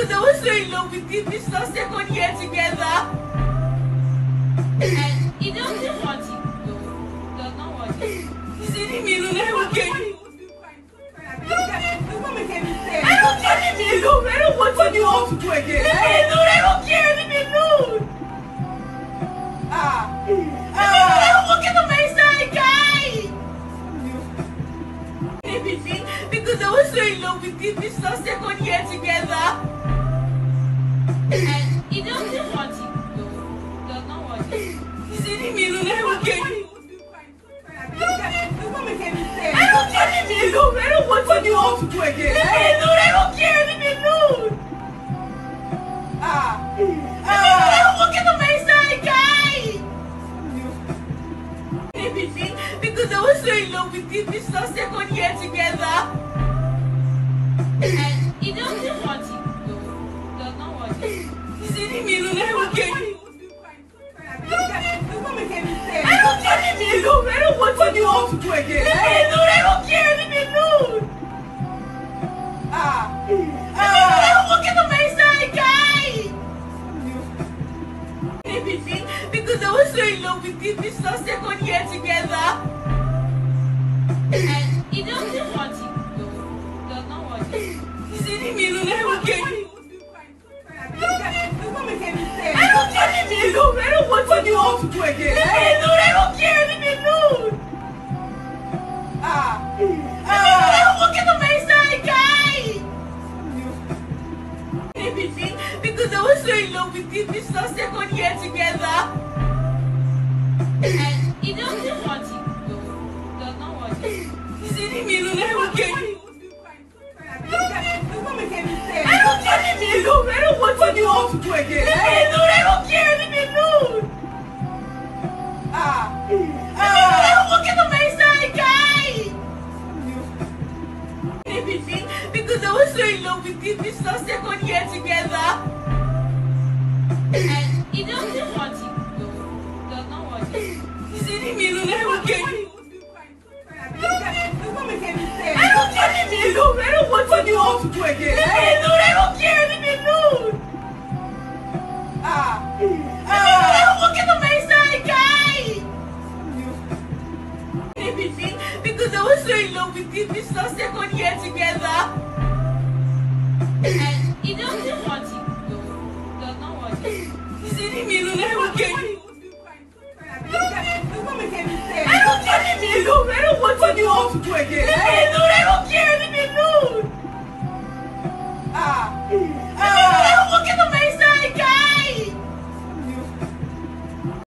because I was so in love with him. It's our second year together. And he doesn't want it though. Does not want it. He's leaving me alone. I won't get it. Don't make any sense. I don't care. Leave me alone. I don't want What do you want to do again? Leave me alone. I don't care. Leave me alone. Ah. Leave me alone. I don't want to get on my side, guy. Because I was so in love with him. It's our second I. Don't sense. I don't care. I don't want What you to do again? I don't care. Ah. I don't want to guy. Because I was so in love with him. It's our second year together. Again? Leave me alone. I don't care. Leave me alone. Ah. Leave me alone. I don't want to get on my side, guy. Because I was so in love with him. It's our second year together. And he doesn't want it though. Does not want it. He's me alone. I won't get it. Don't make any sense. I don't care. Leave me alone. I don't want What do you to again? Leave me alone. I don't care. Leave me alone. So in love with him. It's our second year together. And he doesn't want it though. Does not want it. He's leaving me alone. I. Don't sense. I don't care. Leave me alone. I don't want What do you want to do again? Leave me alone. I don't care. Leave me alone. Ah. Leave me alone. I don't want to get on my side, guy. Because I was so in love with him. It's our second year together. And he doesn't want it though. Does not want it. He's leaving me alone. I won't get it. Don't. I don't care. Leave me alone. I don't want What you want to do again? Leave me alone. I don't care. Leave me alone. Ah. Leave me alone. I don't want to on my side, guy. Because I was so in love with him. It's our second year together. He's leaving me alone. I get it. Don't make any sense. I don't. Leave me. I don't want What do you to want to do